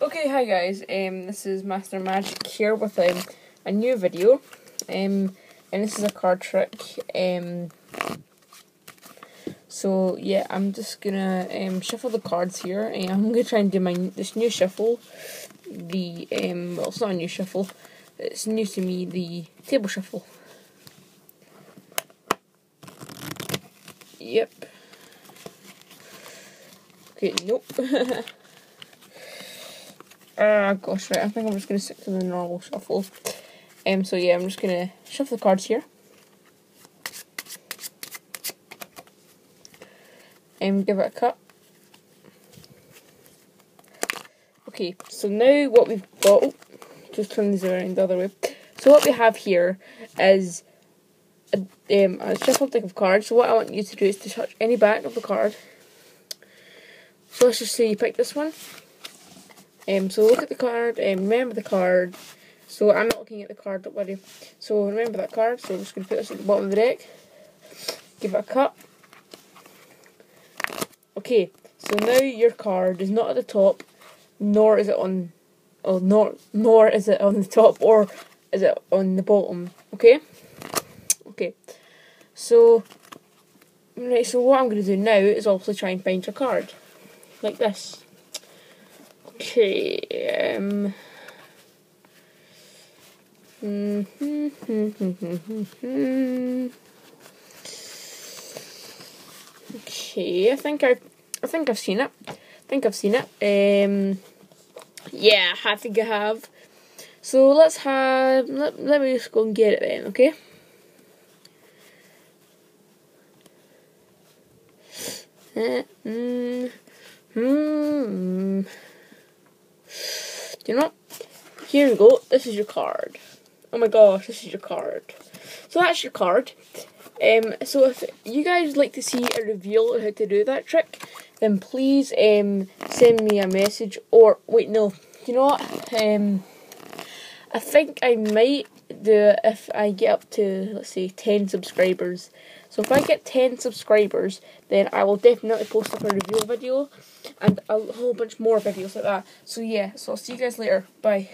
Okay, hi guys. Um, this is Master Magic here with um, a new video. Um, and this is a card trick. Um, so yeah, I'm just gonna um shuffle the cards here, and I'm gonna try and do my this new shuffle. The um, well, it's not a new shuffle. It's new to me. The table shuffle. Yep. Okay, nope. Ah, gosh, right. I think I'm just gonna stick to the normal shuffle. Um, so yeah, I'm just gonna shuffle the cards here. And um, give it a cut. Okay, so now what we've got, oh, just turn these around the other way. So what we have here is a, um, a shuffled deck of cards. So what I want you to do is to touch any back of the card. So let's just say you pick this one. Um, so look at the card um, remember the card. So I'm not looking at the card, don't worry. So remember that card. So I'm just going to put this at the bottom of the deck. Give it a cut. Okay, so now your card is not at the top, nor is it on, oh, nor nor is it on the top, or is it on the bottom? Okay, okay. So, right. So what I'm going to do now is also try and find your card, like this. Okay. Um. okay, I think I, I think I've seen it. I think I've seen it. Um. Yeah, I think I have. So let's have. Let, let me just go and get it then. Okay. Uh, mm, hmm. You know? Here you go. This is your card. Oh my gosh, this is your card. So that's your card. Um, so if you guys like to see a reveal of how to do that trick, then please um, send me a message. Or wait, no. You know what? Um, I think I might do it if I get up to let's say ten subscribers. So if I get 10 subscribers, then I will definitely post up a review video and a whole bunch more videos like that. So yeah, so I'll see you guys later. Bye.